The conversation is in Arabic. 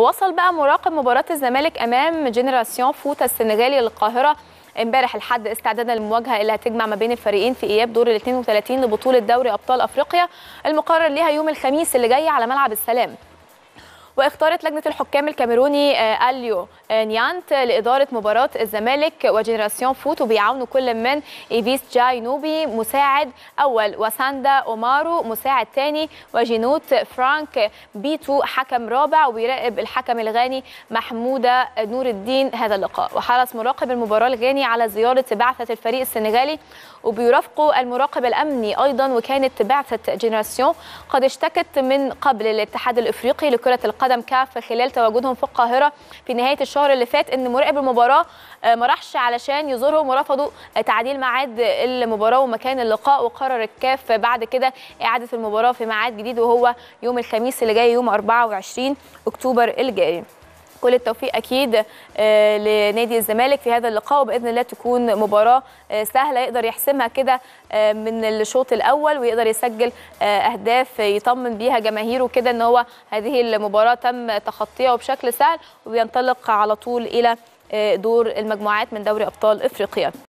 وصل بقى مراقب مباراة الزمالك أمام جنراسيون فوت السنغالي للقاهرة. امبارح الحد استعدادا للمواجهه اللي هتجمع ما بين الفريقين في إياب دور ال 32 لبطولة دوري أبطال أفريقيا المقرر ليها يوم الخميس اللي جاي على ملعب السلام. واختارت لجنة الحكام الكاميروني أليو نيانت لإدارة مباراة الزمالك وجنراسيون فوت وبيعاونوا كل من إيفيس جاي نوبي مساعد أول وساندا أومارو مساعد ثاني وجينوت فرانك بيتو حكم رابع وبيراقب الحكم الغاني محمودة نور الدين. هذا اللقاء وحرص مراقب المباراة الغاني على زيارة بعثة الفريق السنغالي وبيرافقه المراقب الأمني أيضا وكانت بعثة جنراسيون قد اشتكت من قبل الاتحاد الإفريقي لكرة القدم كاف خلال تواجدهم في القاهرة في نهاية الشهر اللي فات إن مراقب المباراة ما راحش علشان يزورهم ورفضوا تعديل ميعاد المباراة ومكان اللقاء وقرر الكاف. بعد كده إعادة المباراة في ميعاد جديد وهو يوم الخميس اللي جاي يوم 24 أكتوبر الجاي. كل التوفيق أكيد لنادي الزمالك في هذا اللقاء وبإذن الله تكون مباراة سهلة يقدر يحسمها كده من الشوط الأول ويقدر يسجل أهداف يطمن بيها جماهيره كده إن هو هذه المباراة تم تخطيها بشكل سهل وبينطلق على طول إلى دور المجموعات من دوري أبطال إفريقيا.